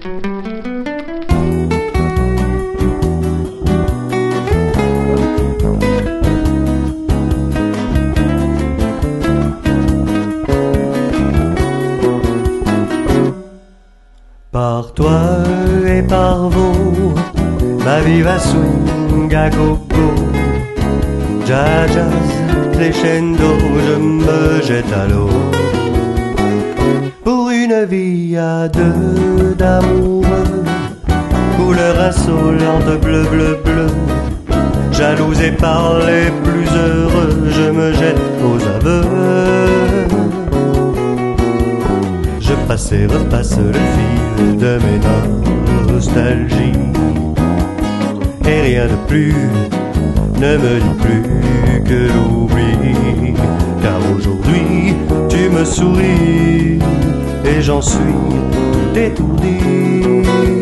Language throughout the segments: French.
Par toi et par vous, ma vie va swing à gogo. Jazz, crescendo, je me jette à l'eau. Une vie à deux d'amoureux, couleur insolente, bleu, bleu, bleu. Jalousé par les plus heureux, je me jette aux aveux. Je passe et repasse le fil de mes nostalgies. Et rien de plus ne me dit plus que l'oubli. Car aujourd'hui, tu me souris j'en suis tout.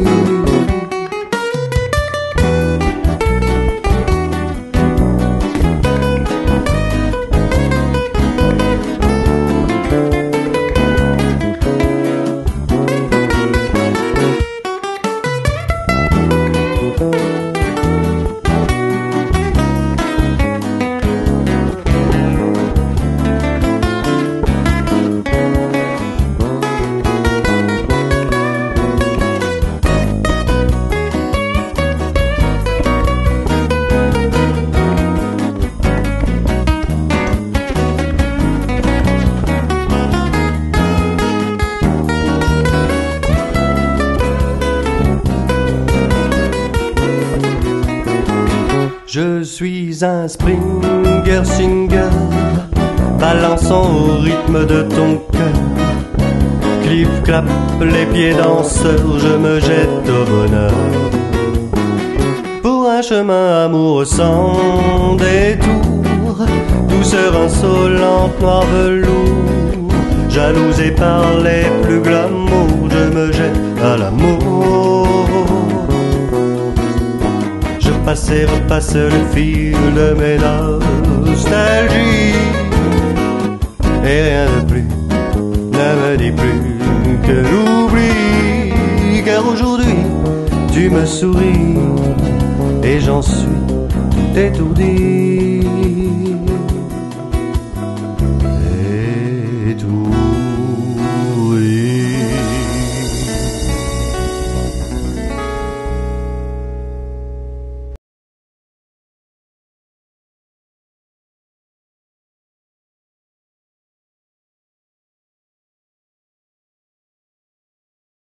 Je suis un Springer Singer, balançant au rythme de ton cœur. Clip clap, les pieds danseurs, je me jette au bonheur. Pour un chemin amoureux sans détour, douceur insolente, noir velours. Jalousé par les plus glamour, je me jette à l'amour. Je passe et repasse le fil de mes nostalgies. Et rien de plus ne me dit plus que l'oubli. Car aujourd'hui tu me souris et j'en suis étourdi